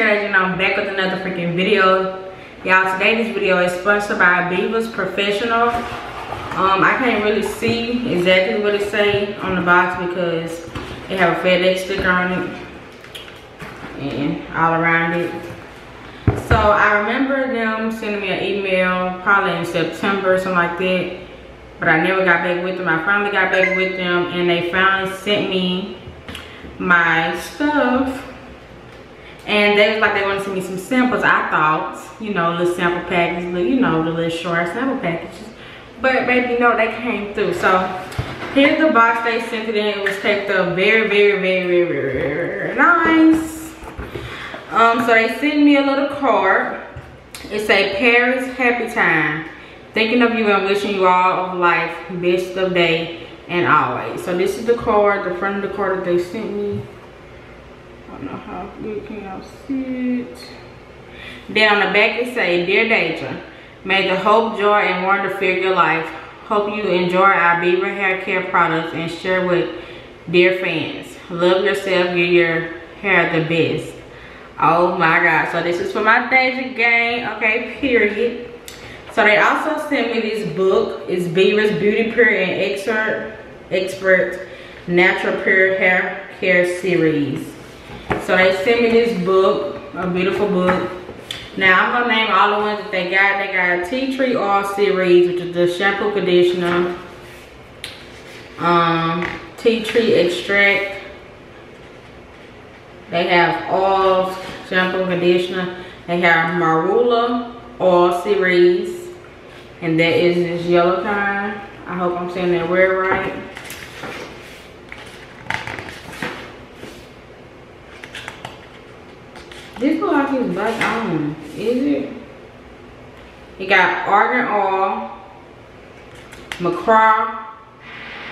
and I'm back with another freaking video. Y'all, today this video is sponsored by Beavers Professional. Um, I can't really see exactly what it say on the box because they have a FedEx sticker on it and all around it. So I remember them sending me an email probably in September or something like that. But I never got back with them. I finally got back with them and they finally sent me my stuff and they was like they wanted to send me some samples. I thought you know little sample packages you know the little short sample packages. But baby no they came through. So here's the box they sent it in. It was taped up very very very very very, very nice. Um so they sent me a little card. It say paris happy time. Thinking of you and wishing you all of life best of day and always. So this is the card, the front of the card that they sent me. I don't know how good can y'all see it. Then on the back it say, Dear Dasia, may the hope, joy, and wonder fill your life. Hope you enjoy our Beaver hair care products and share with dear fans. Love yourself, give your hair the best. Oh my God. So this is for my Dasia gang. Okay, period. So they also sent me this book. It's Beaver's Beauty Pure and Excerpt Expert Natural Pure Hair Care Series. So they sent me this book, a beautiful book. Now I'm gonna name all the ones that they got. They got Tea Tree Oil Series, which is the shampoo conditioner. Um, Tea Tree Extract. They have oils, shampoo conditioner. They have Marula Oil Series. And that is this yellow kind. I hope I'm saying that word right. This look it's black on. Is it? It got argan oil, McCraw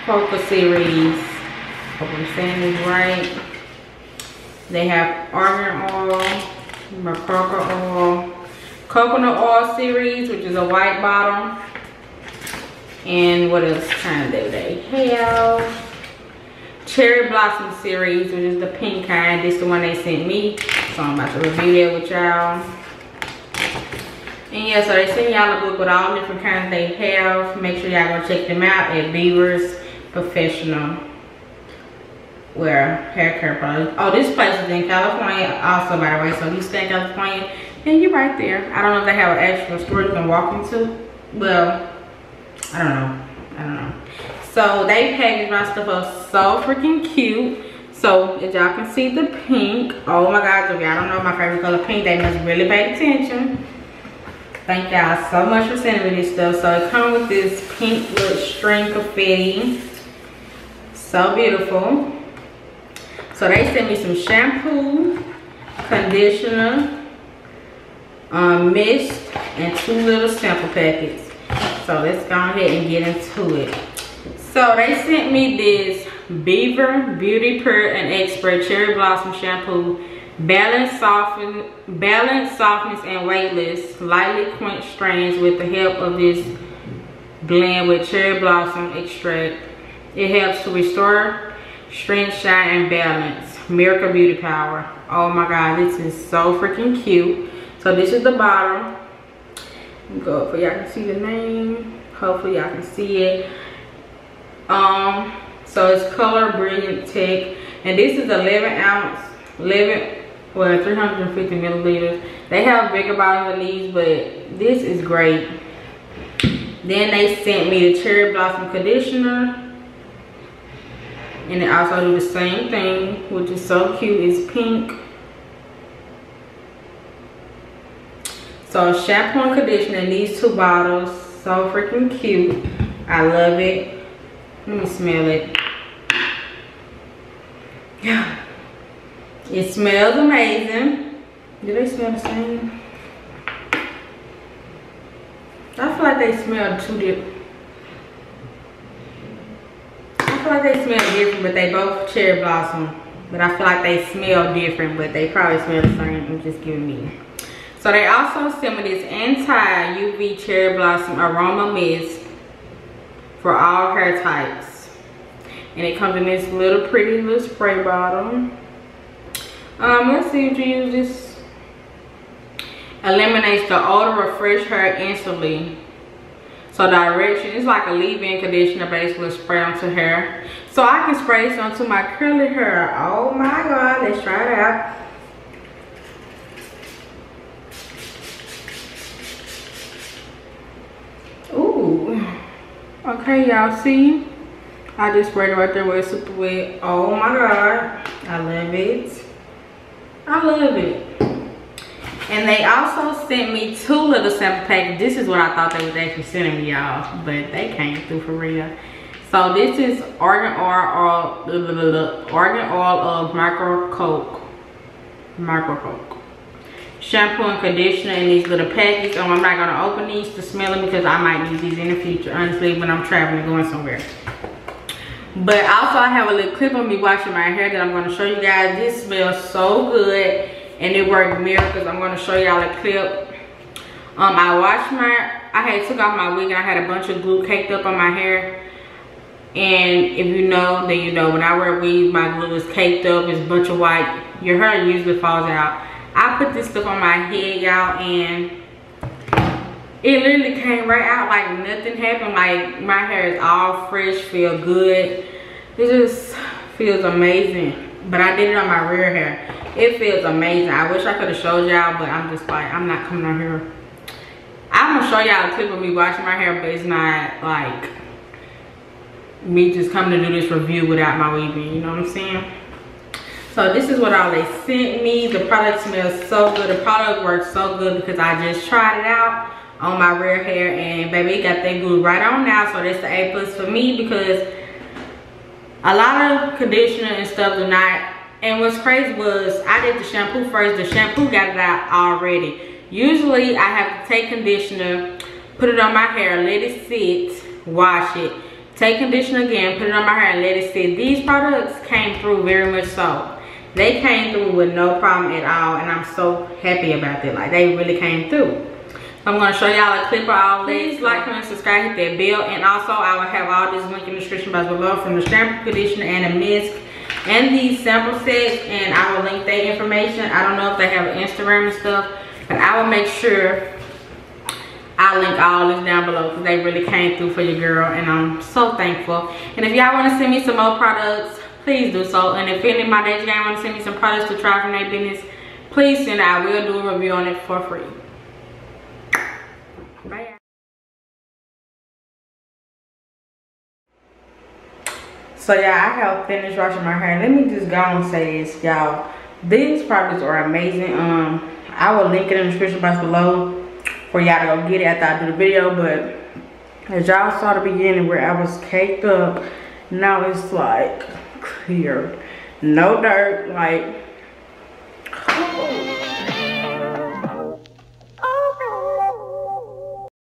Coca series. Hope I'm saying this right. They have argan oil, Macaca oil, coconut oil series, which is a white bottle. And what else kind do they have? Cherry Blossom series, which is the pink kind. This is the one they sent me. So I'm about to review that with y'all. And yeah, so they send y'all a book with all different kinds they have. Make sure y'all go check them out at Beavers Professional. Where hair care products. Oh, this place is in California also, by the way. So if you stay in California, then you're right there. I don't know if they have an actual store you can walk into. Well, I don't know. I don't know. So they packaged my stuff up so freaking cute. So as y'all can see the pink. Oh my god, if y'all don't know my favorite color pink, they must really pay attention. Thank y'all so much for sending me this stuff. So it comes with this pink little string confetti. So beautiful. So they sent me some shampoo, conditioner, um, mist, and two little sample packets. So let's go ahead and get into it. So they sent me this Beaver Beauty Pure and Expert Cherry Blossom Shampoo. Balance, soften, balance, softness, and weightless. Lightly quench strands with the help of this blend with cherry blossom extract. It helps to restore strength, shine, and balance. Miracle Beauty Power. Oh my god, this is so freaking cute. So this is the bottle. Go up for y'all can see the name. Hopefully y'all can see it um so it's color brilliant tech and this is 11 ounce 11 well 350 milliliters. They have bigger bottles than these but this is great. Then they sent me the cherry blossom conditioner and they also do the same thing which is so cute it's pink. So shampoo and conditioner in these two bottles so freaking cute. I love it. Let me smell it. Yeah. It smells amazing. Do they smell the same? I feel like they smell two different. I feel like they smell different, but they both cherry blossom. But I feel like they smell different, but they probably smell the same. I'm just giving me. So they also sent me this anti-UV cherry blossom aroma mist for all hair types. And it comes in this little pretty little spray bottle. Um, let's see if you use this. eliminates the odor refresh fresh hair instantly. So direction, it's like a leave-in conditioner basically spray onto hair. So I can spray this onto my curly hair. Oh my God, let's try it out. Ooh, okay y'all see? I just sprayed it right there it's super wet. Oh my God, I love it. I love it. And they also sent me two little sample packs. This is what I thought they was actually sending me, y'all. But they came through for real. So this is Argan Oil, Argan Oil of Micro Coke. Micro Coke. Shampoo and conditioner in these little packages. Um, I'm not going to open these to smell them because I might need these in the future, honestly, when I'm traveling going somewhere. But also I have a little clip of me washing my hair that I'm going to show you guys. This smells so good and it worked miracles. I'm gonna show y'all a clip. Um, I washed my, I had took off my wig and I had a bunch of glue caked up on my hair. And if you know, then you know, when I wear weave, my glue is caked up, it's a bunch of white. Your hair usually falls out. I put this stuff on my head, y'all, and it literally came right out like nothing happened. Like my hair is all fresh, feel good. It just feels amazing. But I did it on my rear hair. It feels amazing. I wish i could have showed y'all but i'm just like i'm not coming on here. I'm gonna show y'all a clip of me washing my hair but it's not like me just coming to do this review without my weaving you know what i'm saying? So this is what all they sent me. The product smells so good. The product works so good because i just tried it out on my rear hair and baby it got that glue right on now so that's the a plus for me because a lot of conditioner and stuff do not and what's crazy was I did the shampoo first. The shampoo got it out already. Usually I have to take conditioner, put it on my hair, let it sit, wash it. Take conditioner again, put it on my hair and let it sit. These products came through very much so. They came through with no problem at all and I'm so happy about that. Like they really came through. I'm going to show y'all a clip of all this. Like, comment, subscribe, hit that bell. And also, I will have all this link in the description box below from the shampoo, conditioner, and the mist and these sample sets and I will link their information. I don't know if they have Instagram and stuff, but I will make sure I link all this down below because they really came through for your girl and I'm so thankful. And if y'all want to send me some more products, please do so. And if any of my Dasia gang want to send me some products to try from their business, please send it. I will do a review on it for free. Bye. So yeah, I have finished washing my hair. Let me just go and say this, y'all. These products are amazing. Um, I will link it in the description box below for y'all to go get it after I do the video. But as y'all saw the beginning where I was caked up, now it's like clear. No dirt, like